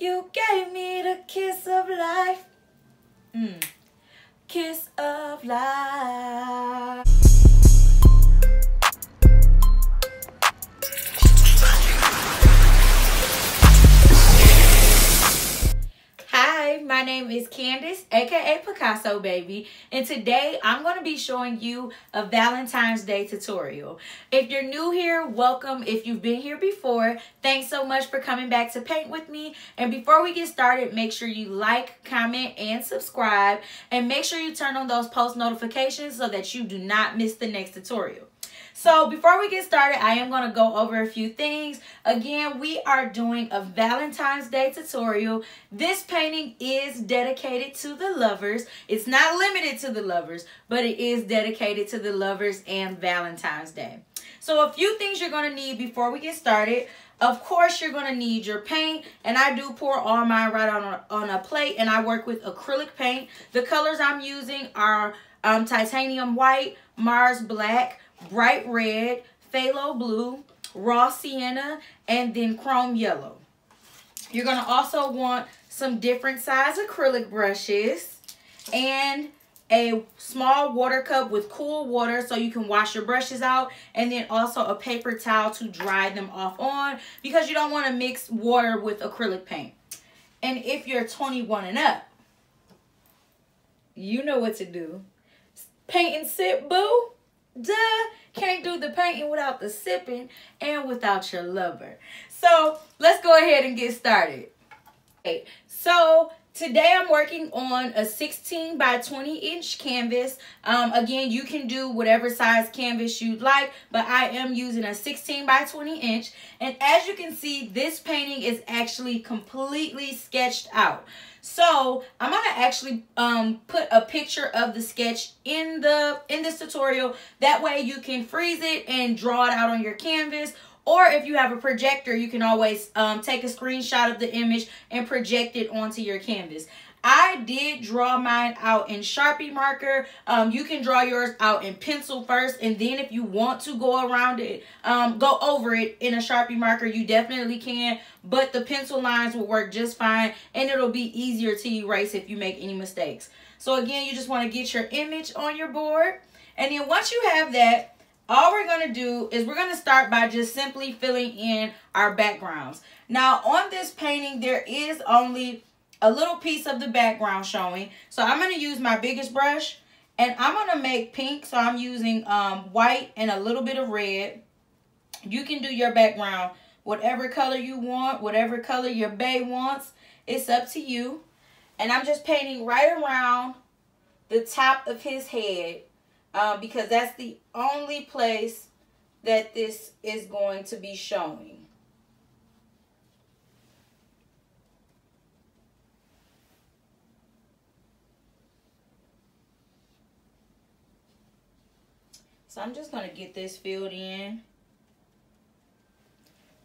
You gave me the kiss of life. Mm. Kiss of life. My name is Candace, aka Picasso Baby, and today I'm going to be showing you a Valentine's Day tutorial. If you're new here, welcome. If you've been here before, thanks so much for coming back to paint with me. And before we get started, make sure you like, comment, and subscribe, and make sure you turn on those post notifications so that you do not miss the next tutorial. So before we get started, I am going to go over a few things. Again, we are doing a Valentine's Day tutorial. This painting is dedicated to the lovers. It's not limited to the lovers, but it is dedicated to the lovers and Valentine's Day. So a few things you're going to need before we get started. Of course, you're going to need your paint, and I do pour all mine right on a, on a plate, and I work with acrylic paint. The colors I'm using are um, titanium white, Mars black, bright red, phthalo blue, raw sienna, and then chrome yellow. You're going to also want some different size acrylic brushes and a small water cup with cool water so you can wash your brushes out and then also a paper towel to dry them off on because you don't want to mix water with acrylic paint. And if you're 21 and up, you know what to do. Paint and sip, boo. Duh. Can't do the painting without the sipping and without your lover. So let's go ahead and get started. Okay, so today I'm working on a 16 by 20 inch canvas. Um, again, you can do whatever size canvas you'd like, but I am using a 16 by 20 inch. And as you can see, this painting is actually completely sketched out. So I'm gonna actually um, put a picture of the sketch in the in this tutorial. That way you can freeze it and draw it out on your canvas. Or if you have a projector, you can always um, take a screenshot of the image and project it onto your canvas. I did draw mine out in Sharpie marker. Um, you can draw yours out in pencil first. And then if you want to go around it, um, go over it in a Sharpie marker, you definitely can. But the pencil lines will work just fine. And it'll be easier to erase if you make any mistakes. So again, you just want to get your image on your board. And then once you have that, all we're going to do is we're going to start by just simply filling in our backgrounds. Now on this painting, there is only a little piece of the background showing. So I'm going to use my biggest brush and I'm going to make pink. So I'm using um, white and a little bit of red. You can do your background whatever color you want, whatever color your bae wants. It's up to you. And I'm just painting right around the top of his head um, because that's the only place that this is going to be showing. So I'm just going to get this filled in.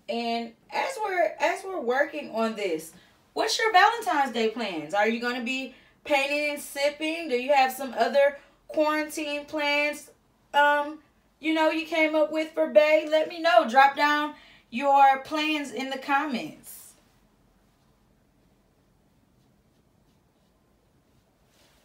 And as we're as we're working on this, what's your Valentine's Day plans? Are you going to be painting and sipping? Do you have some other quarantine plans um you know you came up with for bae? Let me know. Drop down your plans in the comments.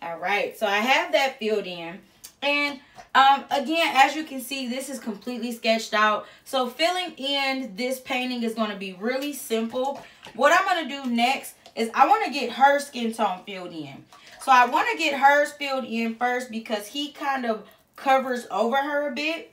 All right. So I have that filled in. And um, again, as you can see, this is completely sketched out. So filling in this painting is going to be really simple. What I'm going to do next is I want to get her skin tone filled in. So I want to get hers filled in first because he kind of covers over her a bit.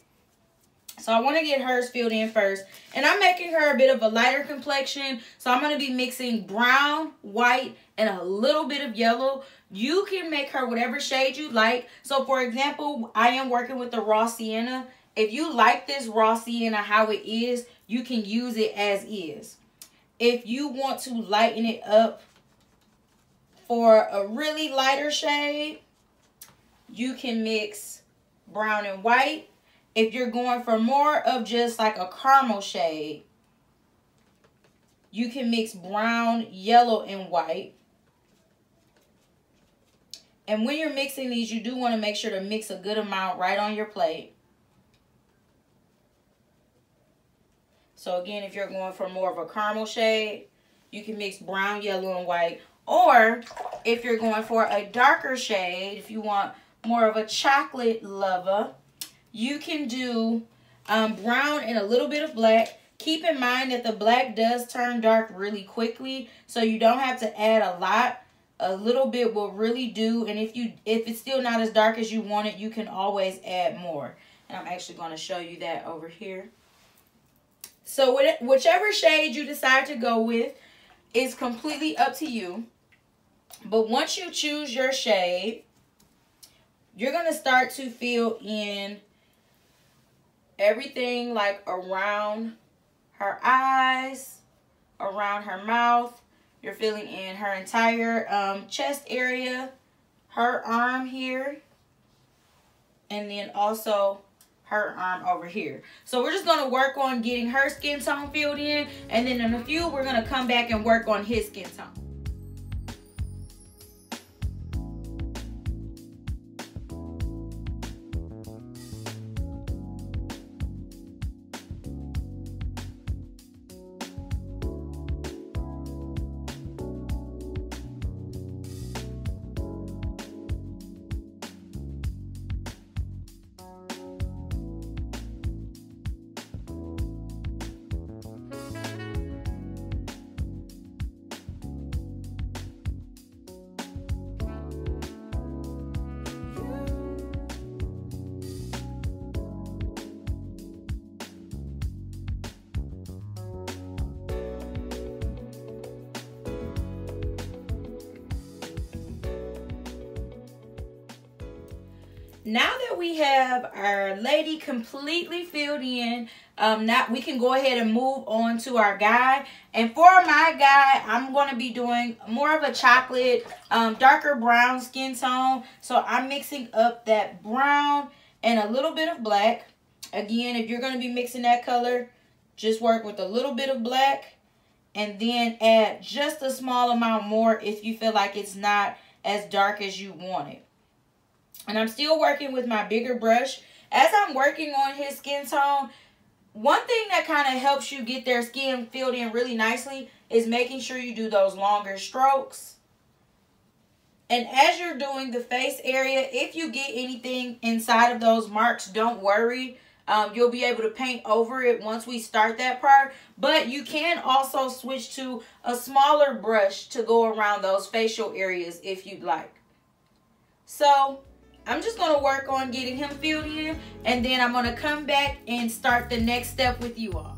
So I want to get hers filled in first. And I'm making her a bit of a lighter complexion. So I'm going to be mixing brown, white, and a little bit of yellow. You can make her whatever shade you like. So for example, I am working with the raw sienna. If you like this raw sienna how it is, you can use it as is. If you want to lighten it up for a really lighter shade, you can mix brown and white if you're going for more of just like a caramel shade, you can mix brown, yellow, and white. And when you're mixing these, you do want to make sure to mix a good amount right on your plate. So again, if you're going for more of a caramel shade, You can mix brown, yellow, and white. Or if you're going for a darker shade, if you want more of a chocolate lover, you can do um, brown and a little bit of black. Keep in mind that the black does turn dark really quickly, so you don't have to add a lot. A little bit will really do, and if you if it's still not as dark as you want it, you can always add more. And I'm actually going to show you that over here. So whichever shade you decide to go with is completely up to you. But once you choose your shade, you're going to start to fill in everything like around her eyes, around her mouth. You're filling in her entire um, chest area, her arm here, and then also her arm over here. So we're just going to work on getting her skin tone filled in, and then in a few, we're going to come back and work on his skin tone. Now that we have our lady completely filled in um now we can go ahead and move on to our guy. And for my guy i'm going to be doing more of a chocolate um darker brown skin tone. So i'm mixing up that brown and a little bit of black. Again if you're going to be mixing that color just work with a little bit of black and then add just a small amount more if you feel like it's not as dark as you want it and I'm still working with my bigger brush. As I'm working on his skin tone, one thing that kind of helps you get their skin filled in really nicely is making sure you do those longer strokes. And as you're doing the face area, if you get anything inside of those marks, don't worry. Um, you'll be able to paint over it once we start that part. But you can also switch to a smaller brush to go around those facial areas if you'd like. So I'm just going to work on getting him filled in and then I'm going to come back and start the next step with you all.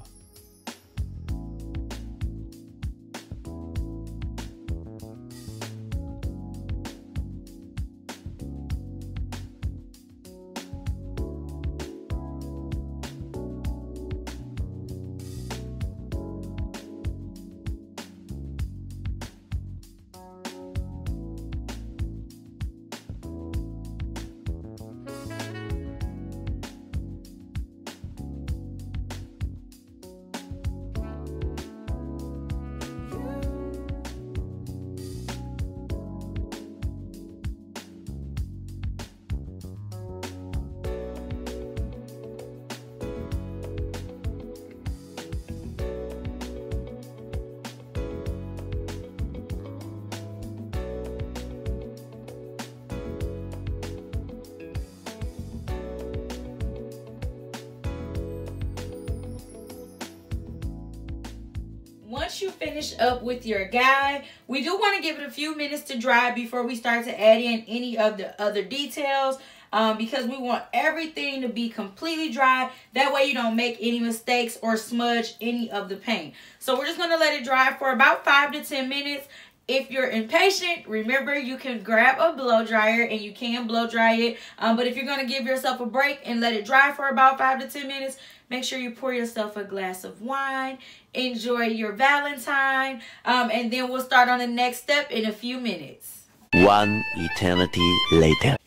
You finish up with your guy, we do want to give it a few minutes to dry before we start to add in any of the other details. Um, because we want everything to be completely dry. That way you don't make any mistakes or smudge any of the paint. So we're just going to let it dry for about 5 to 10 minutes. If you're impatient, remember you can grab a blow dryer and you can blow dry it. Um, but if you're going to give yourself a break and let it dry for about 5 to 10 minutes, make sure you pour yourself a glass of wine enjoy your Valentine, um, and then we'll start on the next step in a few minutes. One eternity later.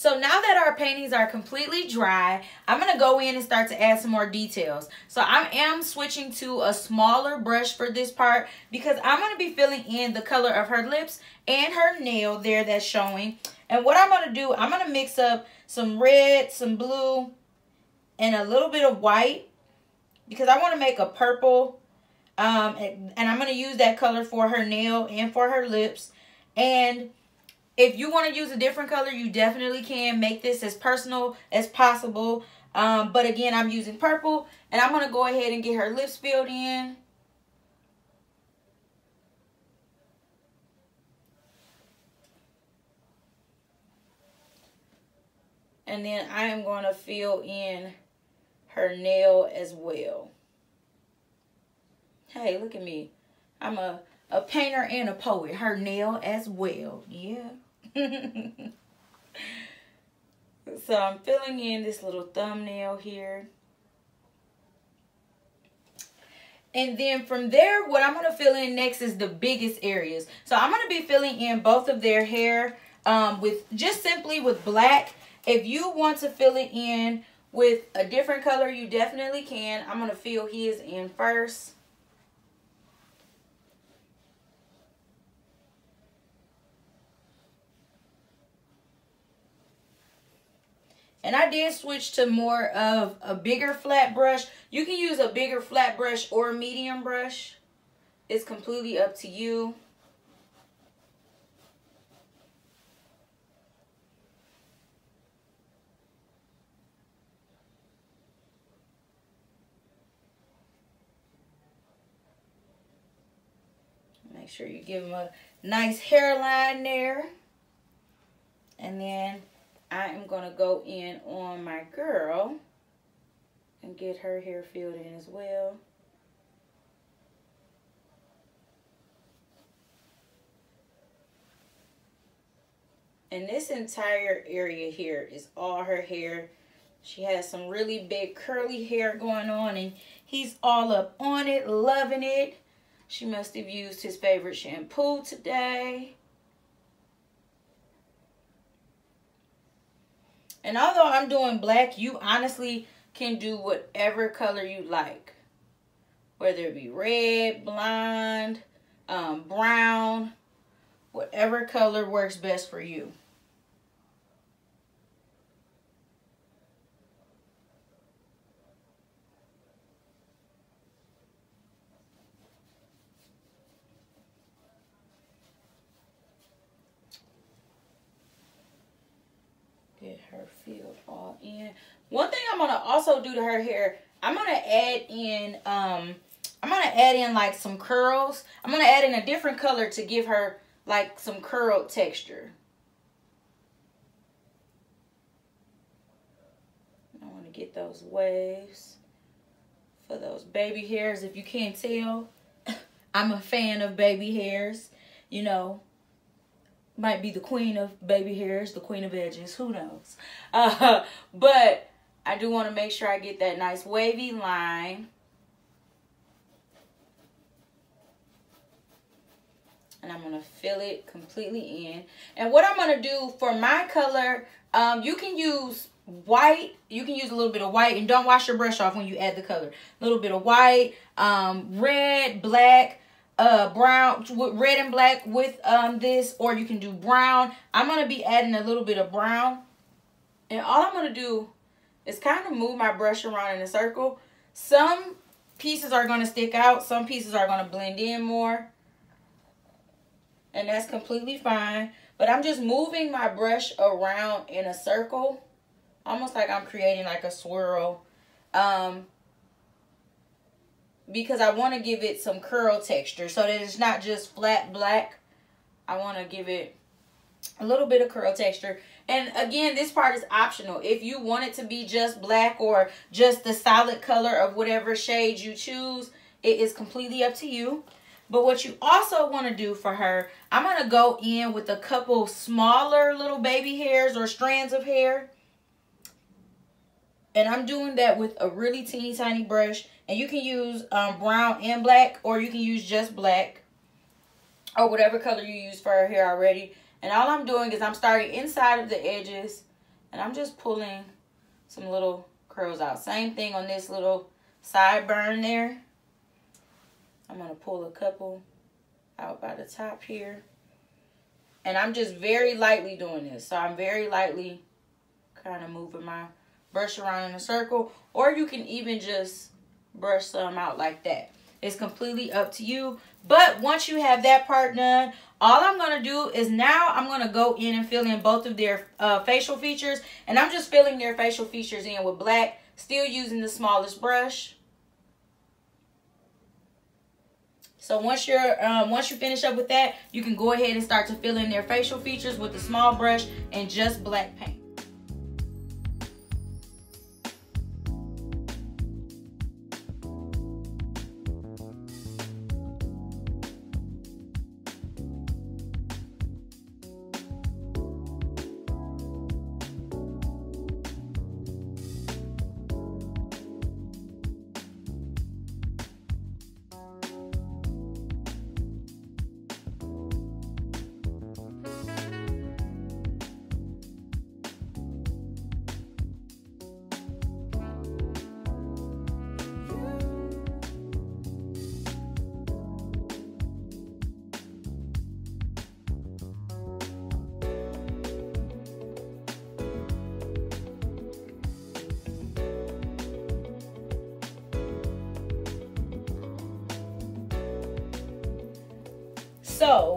So now that our paintings are completely dry, I'm going to go in and start to add some more details. So I am switching to a smaller brush for this part because I'm going to be filling in the color of her lips and her nail there that's showing. And what I'm going to do, I'm going to mix up some red, some blue, and a little bit of white because I want to make a purple Um, and, I'm going to use that color for her nail and for her lips. And if you want to use a different color, you definitely can make this as personal as possible. Um, but again, I'm using purple. And I'm going to go ahead and get her lips filled in. And then I am going to fill in her nail as well. Hey, look at me. I'm a, a painter and a poet. Her nail as well. Yeah. so I'm filling in this little thumbnail here. And then from there, what I'm going to fill in next is the biggest areas. So I'm going to be filling in both of their hair um, with just simply with black. If you want to fill it in with a different color, you definitely can. I'm going to fill his in first. And I did switch to more of a bigger flat brush. You can use a bigger flat brush or a medium brush. It's completely up to you. Make sure you give them a nice hairline there. And then I am going to go in on my girl and get her hair filled in as well. And this entire area here is all her hair. She has some really big curly hair going on and he's all up on it, loving it. She must have used his favorite shampoo today. And although I'm doing black, you honestly can do whatever color you like. Whether it be red, blonde, um, brown, whatever color works best for you. her filled all in. One thing I'm going to also do to her hair, I'm going to add in, um, I'm going to add in like some curls. I'm going to add in a different color to give her like some curled texture. I want to get those waves for those baby hairs. If you can't tell, I'm a fan of baby hairs. You know, might be the queen of baby hairs, the queen of edges, who knows. Uh, but I do want to make sure I get that nice wavy line. And I'm going to fill it completely in. And what I'm going to do for my color, um, you can use white. You can use a little bit of white. And don't wash your brush off when you add the color. A little bit of white, um, red, black, uh brown with red and black with um this or you can do brown i'm going to be adding a little bit of brown and all i'm going to do is kind of move my brush around in a circle. Some pieces are going to stick out. Some pieces are going to blend in more. And that's completely fine. But i'm just moving my brush around in a circle. Almost like i'm creating like a swirl. Um because I want to give it some curl texture so that it's not just flat black. I want to give it a little bit of curl texture. And again, this part is optional. If you want it to be just black or just the solid color of whatever shade you choose, it is completely up to you. But what you also want to do for her, I'm going to go in with a couple smaller little baby hairs or strands of hair. And I'm doing that with a really teeny tiny brush. And you can use um, brown and black or you can use just black or whatever color you use for her hair already. And all I'm doing is I'm starting inside of the edges and I'm just pulling some little curls out. Same thing on this little sideburn there. I'm going to pull a couple out by the top here. And I'm just very lightly doing this. So I'm very lightly kind of moving my brush around in a circle. Or you can even just brush some out like that. It's completely up to you. But once you have that part done, all I'm going to do is now I'm going to go in and fill in both of their uh, facial features. And I'm just filling their facial features in with black, still using the smallest brush. So once you're um, once you finish up with that, you can go ahead and start to fill in their facial features with the small brush and just black paint.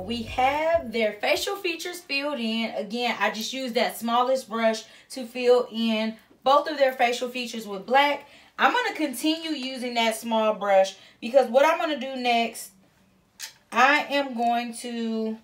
We have their facial features filled in. Again, I just used that smallest brush to fill in both of their facial features with black. I'm going to continue using that small brush because what I'm going to do next, I am going to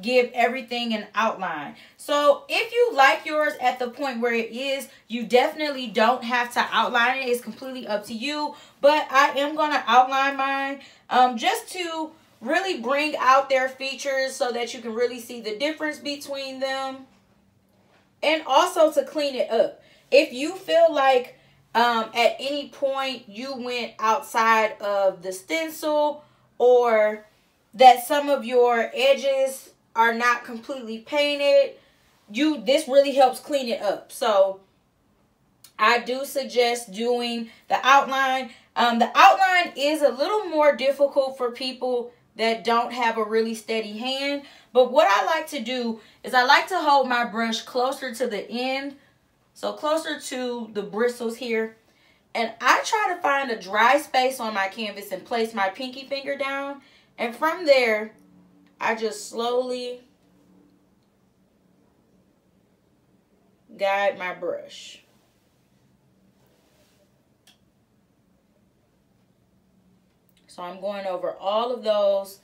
give everything an outline. So if you like yours at the point where it is, you definitely don't have to outline it. It's completely up to you. But I am going to outline mine um, just to really bring out their features so that you can really see the difference between them. And also to clean it up. If you feel like um, at any point you went outside of the stencil or that some of your edges are not completely painted you this really helps clean it up. So I do suggest doing the outline. Um, the outline is a little more difficult for people that don't have a really steady hand. But what I like to do is I like to hold my brush closer to the end. So closer to the bristles here. And I try to find a dry space on my canvas and place my pinky finger down. And from there, I just slowly guide my brush. So I'm going over all of those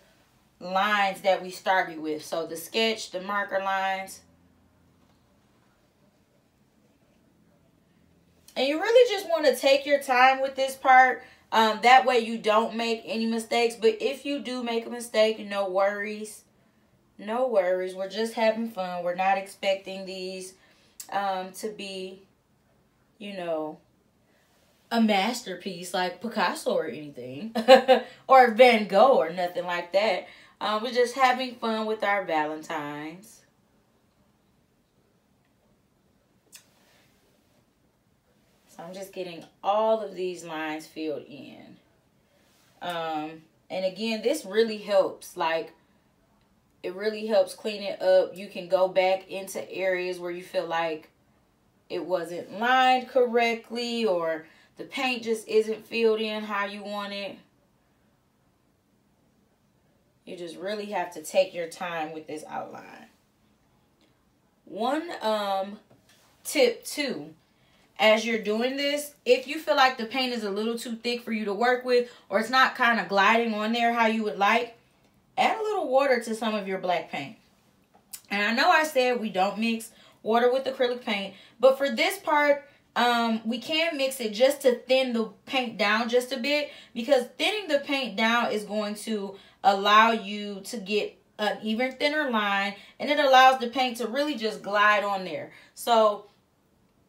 lines that we started with. So the sketch, the marker lines. And you really just want to take your time with this part. Um, that way you don't make any mistakes. But if you do make a mistake, no worries. No worries. We're just having fun. We're not expecting these um, to be, you know, a masterpiece like Picasso or anything, or Van Gogh or nothing like that. Um, we're just having fun with our Valentines. So I'm just getting all of these lines filled in. Um, and again, this really helps. Like, it really helps clean it up. You can go back into areas where you feel like it wasn't lined correctly or the paint just isn't filled in how you want it. You just really have to take your time with this outline. One um, tip too, as you're doing this, if you feel like the paint is a little too thick for you to work with or it's not kind of gliding on there how you would like, add a little water to some of your black paint. And I know I said we don't mix water with acrylic paint, but for this part, um, we can mix it just to thin the paint down just a bit because thinning the paint down is going to allow you to get an even thinner line and it allows the paint to really just glide on there. So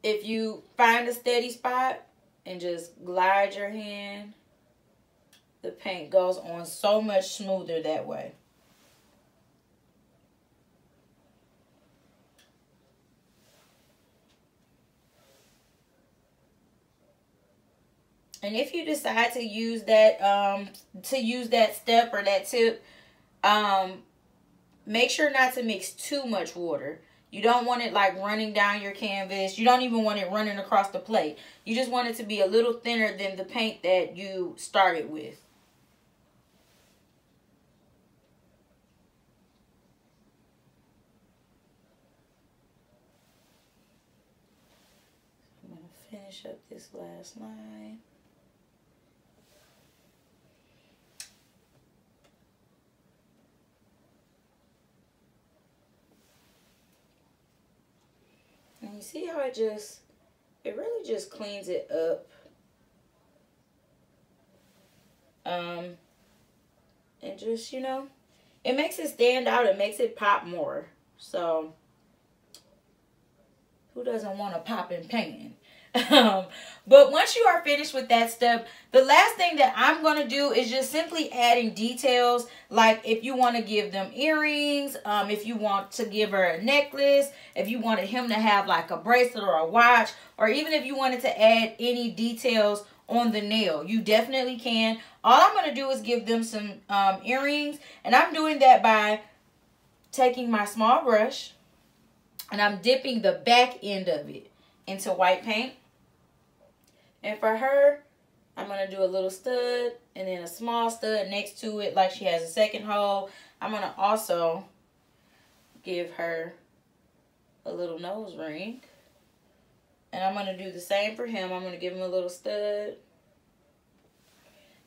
if you find a steady spot and just glide your hand, the paint goes on so much smoother that way. And if you decide to use that um, to use that step or that tip, um, make sure not to mix too much water. You don't want it like running down your canvas. You don't even want it running across the plate. You just want it to be a little thinner than the paint that you started with. I'm going to finish up this last line. See how it just, it really just cleans it up. Um, and just, you know, it makes it stand out. It makes it pop more. So, who doesn't want to pop in painting? Um, but once you are finished with that step, the last thing that I'm going to do is just simply adding details. Like if you want to give them earrings, um, if you want to give her a necklace, if you wanted him to have like a bracelet or a watch, or even if you wanted to add any details on the nail, you definitely can. All I'm going to do is give them some um, earrings, and I'm doing that by taking my small brush, and I'm dipping the back end of it into white paint. And for her, I'm going to do a little stud and then a small stud next to it like she has a second hole. I'm going to also give her a little nose ring. And I'm going to do the same for him. I'm going to give him a little stud.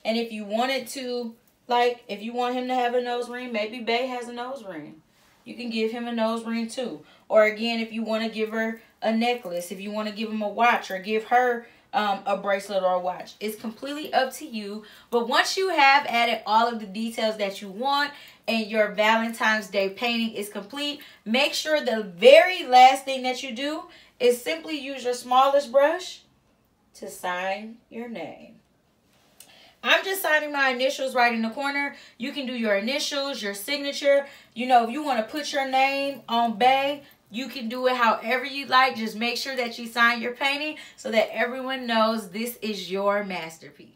And if you wanted to, like, if you want him to have a nose ring, maybe bae has a nose ring. You can give him a nose ring too. Or again, if you want to give her a necklace, if you want to give him a watch or give her um, a bracelet or a watch. It's completely up to you. But once you have added all of the details that you want and your Valentine's Day painting is complete, make sure the very last thing that you do is simply use your smallest brush to sign your name. I'm just signing my initials right in the corner. You can do your initials, your signature. You know, if you want to put your name on bae, you can do it however you like. Just make sure that you sign your painting so that everyone knows this is your masterpiece.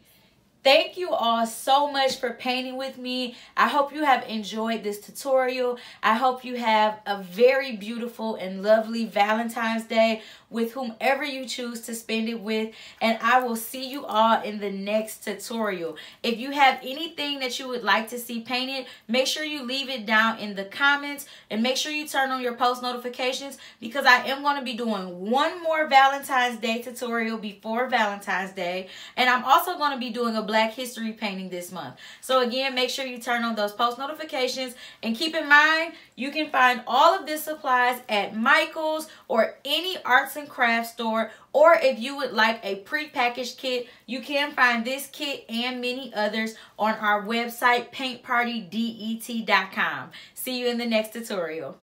Thank you all so much for painting with me. I hope you have enjoyed this tutorial. I hope you have a very beautiful and lovely Valentine's Day with whomever you choose to spend it with. And I will see you all in the next tutorial. If you have anything that you would like to see painted, make sure you leave it down in the comments and make sure you turn on your post notifications because I am going to be doing one more Valentine's Day tutorial before Valentine's Day. And I'm also going to be doing a Black History painting this month. So again, make sure you turn on those post notifications and keep in mind, you can find all of this supplies at Michael's or any arts and craft store. Or if you would like a pre-packaged kit, you can find this kit and many others on our website, paintpartydet.com. See you in the next tutorial.